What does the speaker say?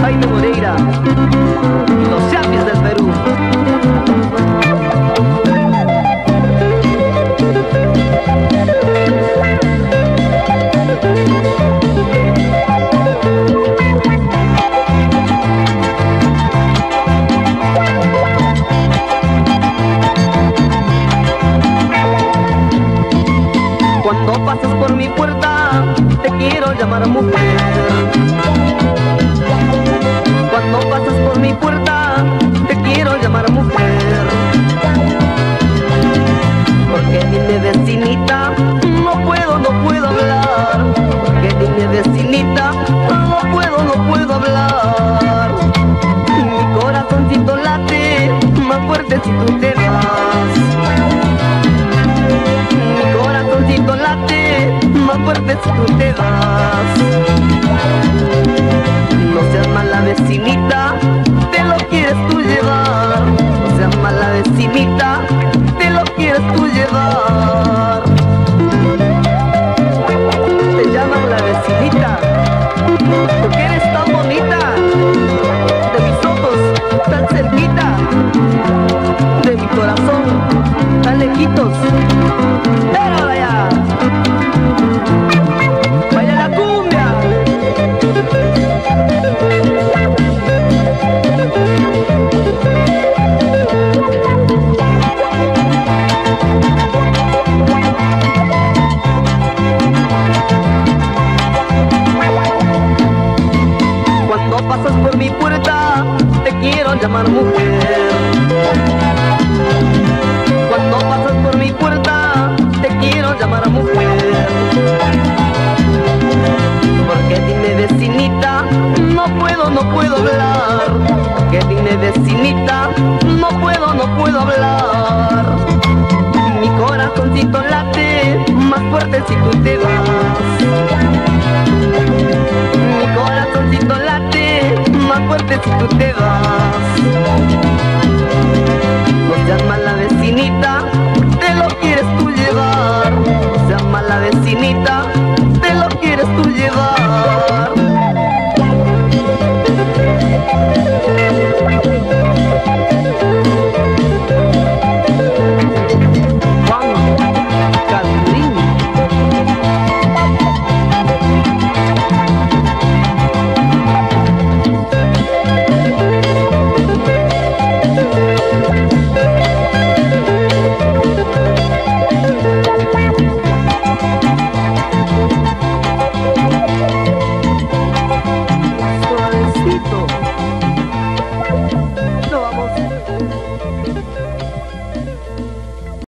Jaime Moreira, los Chapis del Perú. Cuando pasas por mi puerta, te quiero llamar mujer. no puedo, no puedo hablar. Mi corazoncito late más fuerte si tú te vas. Mi corazoncito late más fuerte si tú te vas. No seas mala vecinita, te lo quieres tú llevar. No seas mala vecinita. Tan lejitos. Pero vaya. Vaya la cumbia. Cuando pasas por mi puerta, te quiero llamar mujer. No puedo hablar. Porque dime vecinita, no puedo, no puedo hablar. Mi corazoncito late más fuerte si tú te vas. Mi corazoncito late más fuerte si tú te vas.